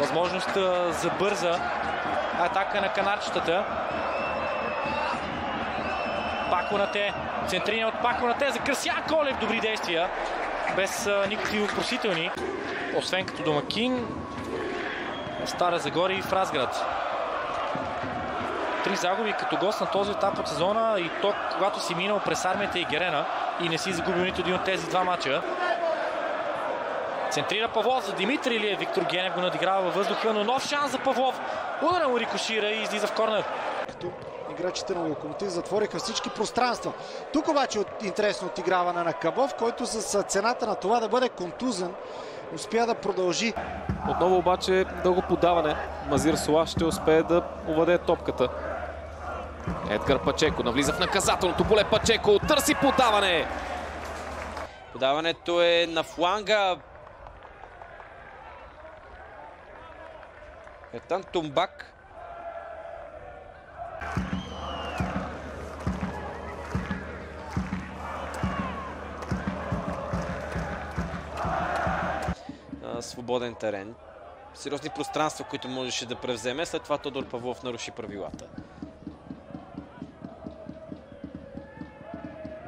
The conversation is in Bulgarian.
Възможност за бърза атака на канарчетата. Пако на те. Центрина от Пако на те за Красян Колев. Добри действия. Без никакви въпросителни. Освен като домакин. Стара Загория и в Разград. Три загуби като гост на този етап от сезона и то, когато си минал през армията и Герена и не си загубил нито един от тези два мача. Центрира Павлов за Димитър или Виктор Генев го надиграва във въздуха, но нов шанс за Павлов. Удара му рикошира и излиза в корнер. играчите на Локомотив затвориха всички пространства. Тук обаче от интересно отиграване на Кабов, който с цената на това да бъде контузен, успя да продължи. Отново обаче дълго подаване. Мазир Сола ще успее да овладее топката. Едгар Пачеко навлиза в наказателното поле. Пачеко търси подаване. Подаването е на фланга. Етан Тумбак. Свободен терен. Сериозни пространства, които можеше да превземе. След това Тодор Павлов наруши правилата.